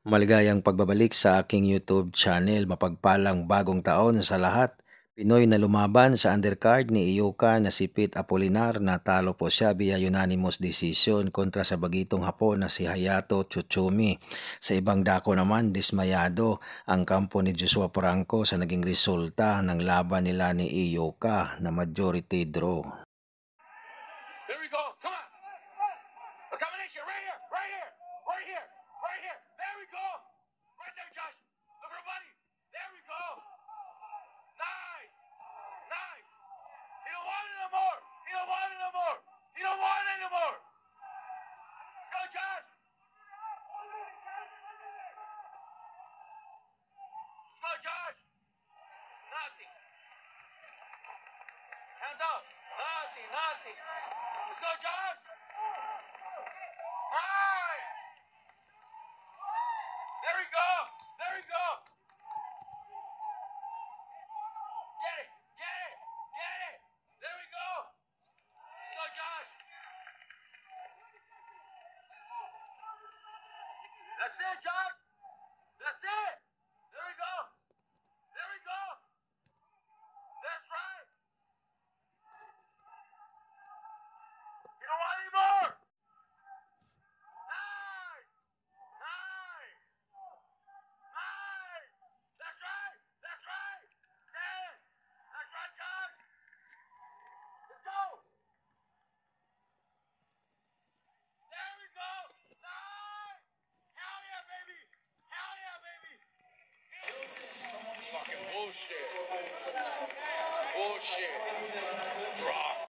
Maligayang pagbabalik sa aking YouTube channel. Mapagpalang bagong taon sa lahat. Pinoy na lumaban sa undercard ni Iyuka na si Pete Apolinar natalo po siya via unanimous decision kontra sa bagitong Hapon na si Hayato Tsutsumi. Sa ibang dako naman, dismayado ang kampo ni Joshua Poranco sa naging resulta ng laban nila ni Iyuka na majority draw. There we go. Come on. A combination here, right here, right here, Up. Nothing, nothing. Let's go, Josh. Right. There we go. There we go. Get it. Get it. Get it. There we go. Let's go, Josh. That's it, Josh. That's it. There we go. There we go. That's right. You don't want any more. Nice. Nice. Nice. That's right. That's right. Ten. That's right, Josh. Let's go. There we go. Nice. Hell yeah, baby. Hell yeah, baby. Fucking bullshit. Bullshit. Rock.